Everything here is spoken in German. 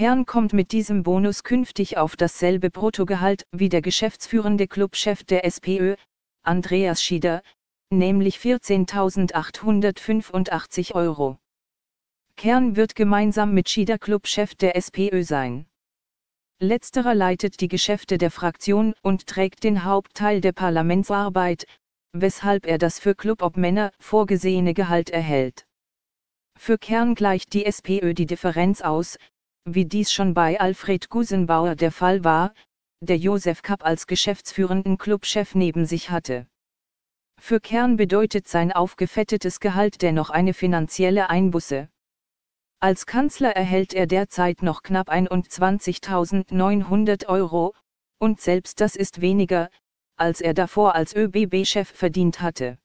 Kern kommt mit diesem Bonus künftig auf dasselbe Bruttogehalt wie der geschäftsführende Clubchef der SPÖ, Andreas Schieder, nämlich 14.885 Euro. Kern wird gemeinsam mit Schieder Clubchef der SPÖ sein. Letzterer leitet die Geschäfte der Fraktion und trägt den Hauptteil der Parlamentsarbeit, weshalb er das für Clubobmänner vorgesehene Gehalt erhält. Für Kern gleicht die SPÖ die Differenz aus, wie dies schon bei Alfred Gusenbauer der Fall war, der Josef Kapp als geschäftsführenden Clubchef neben sich hatte. Für Kern bedeutet sein aufgefettetes Gehalt dennoch eine finanzielle Einbuße. Als Kanzler erhält er derzeit noch knapp 21.900 Euro, und selbst das ist weniger, als er davor als ÖBB-Chef verdient hatte.